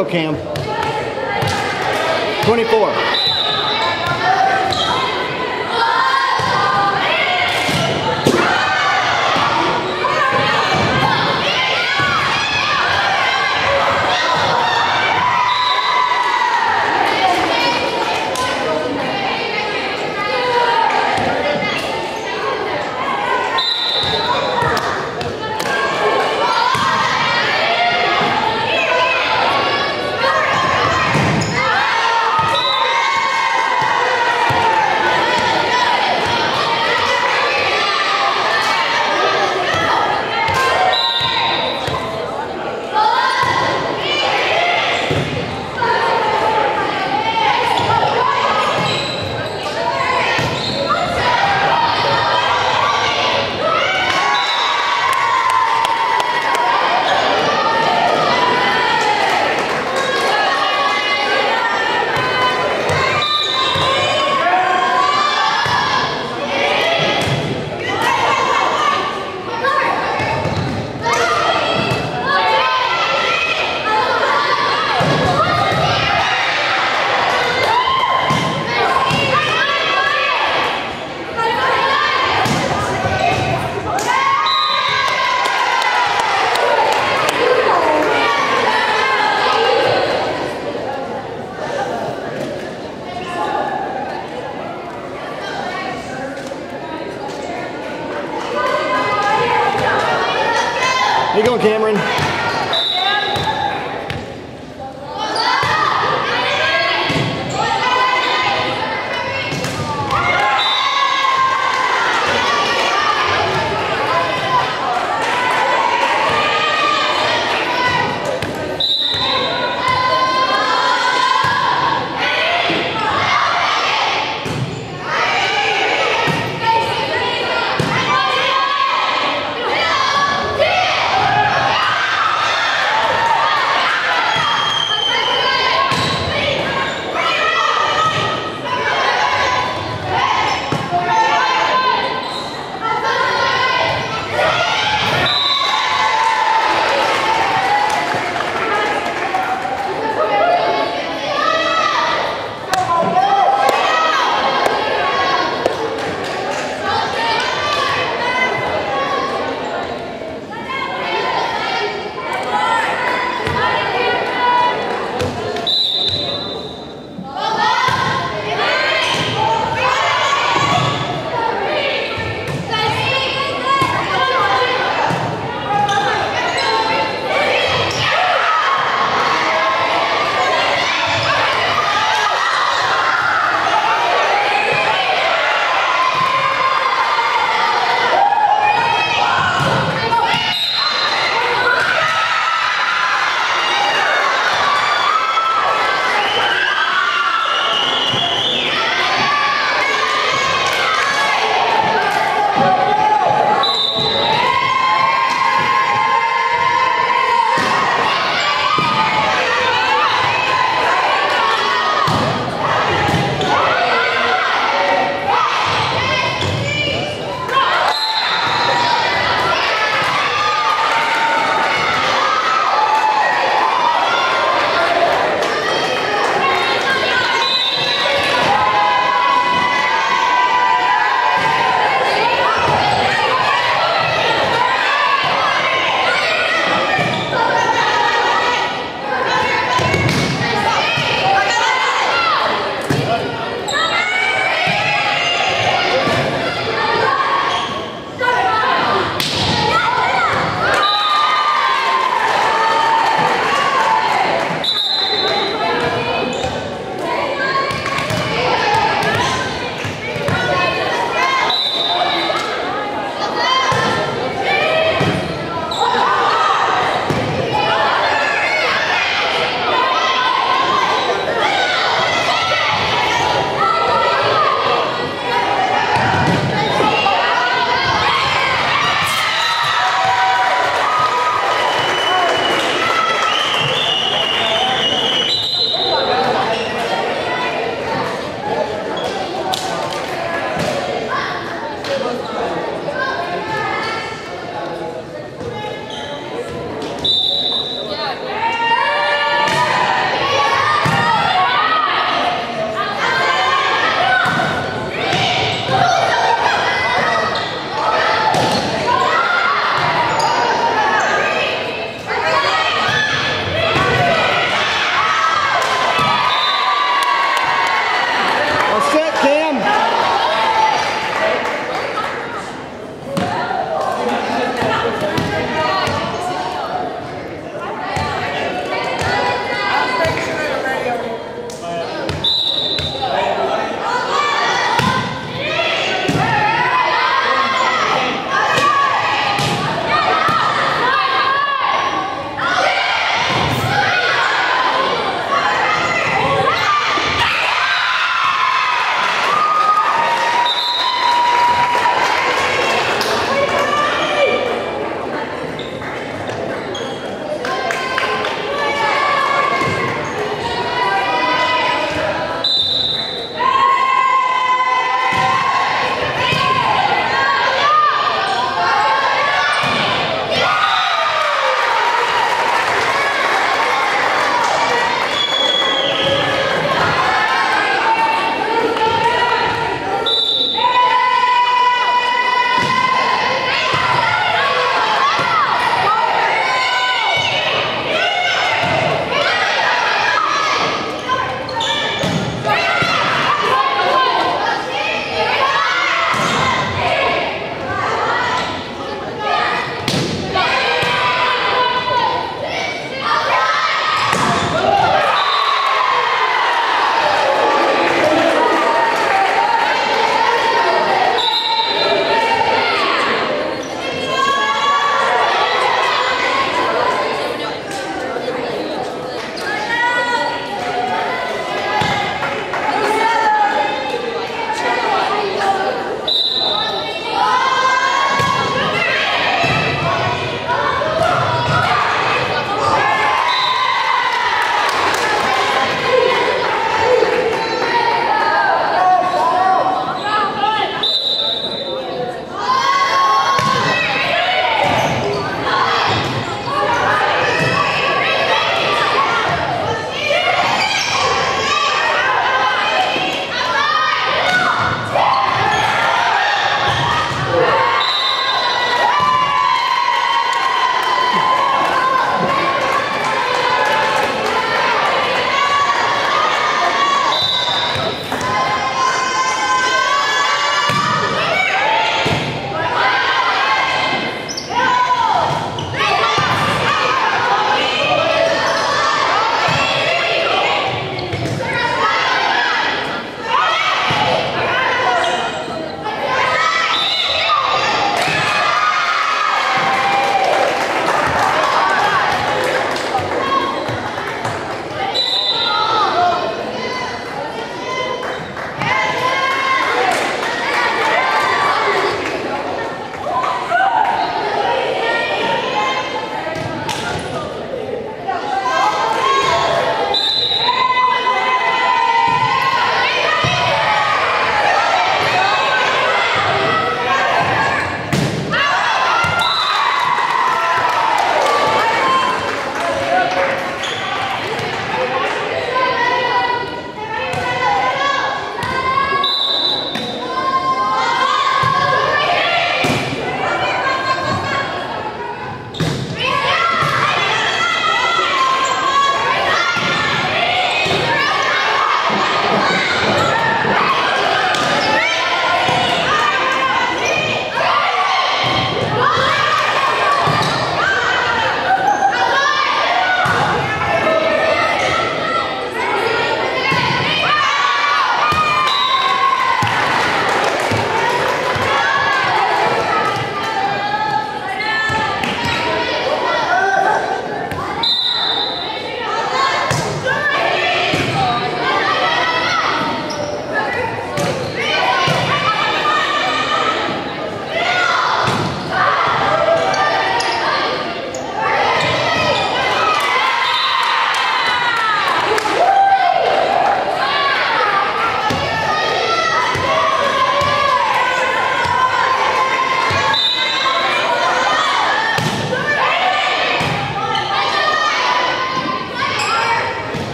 Go, Cam. 24. You going, Cameron?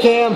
Cam.